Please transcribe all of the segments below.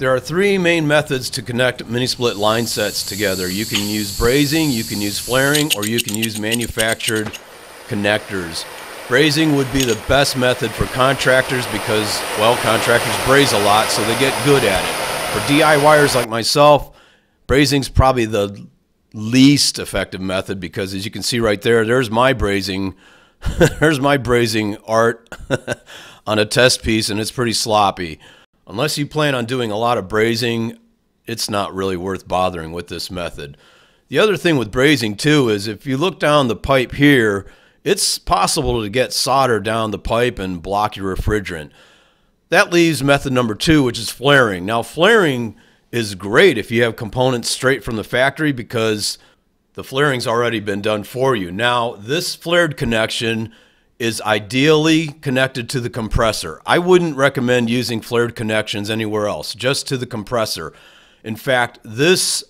There are three main methods to connect mini split line sets together. You can use brazing, you can use flaring, or you can use manufactured connectors. Brazing would be the best method for contractors because, well, contractors braze a lot, so they get good at it. For DIYers like myself, brazing's probably the least effective method because as you can see right there, there's my brazing. there's my brazing art on a test piece and it's pretty sloppy. Unless you plan on doing a lot of brazing, it's not really worth bothering with this method. The other thing with brazing too is if you look down the pipe here, it's possible to get solder down the pipe and block your refrigerant. That leaves method number two, which is flaring. Now, flaring is great if you have components straight from the factory because the flaring's already been done for you. Now, this flared connection is ideally connected to the compressor. I wouldn't recommend using flared connections anywhere else, just to the compressor. In fact, this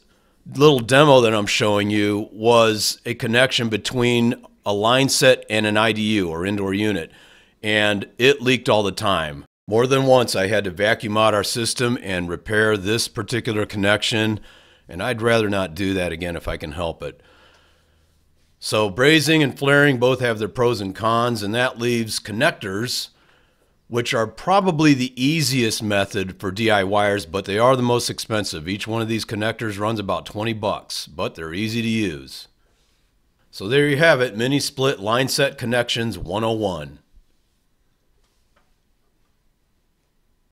little demo that I'm showing you was a connection between a line set and an IDU or indoor unit, and it leaked all the time. More than once, I had to vacuum out our system and repair this particular connection, and I'd rather not do that again if I can help it. So, brazing and flaring both have their pros and cons, and that leaves connectors, which are probably the easiest method for DIYers, but they are the most expensive. Each one of these connectors runs about 20 bucks, but they're easy to use. So there you have it, mini split line set connections 101.